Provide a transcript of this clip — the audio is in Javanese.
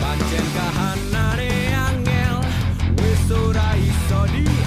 Pancen kahanan angel wis ora iso di